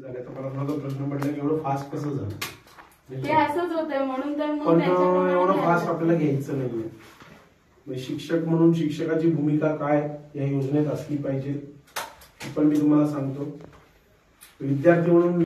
झाले तर मला माझा प्रश्न पडला की एवढं फास्ट कसं झालं? ते म्हणजे असंच म्हणून तर मग पण एवढं फास्ट आपल्याला घ्यायचं नाहीये. म्हणजे शिक्षक म्हणून शिक्षकाची भूमिका काय या योजनेत असली पाहिजे. पण मी तुम्हाला सांगतो विद्यार्थी म्हणून